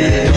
Yeah.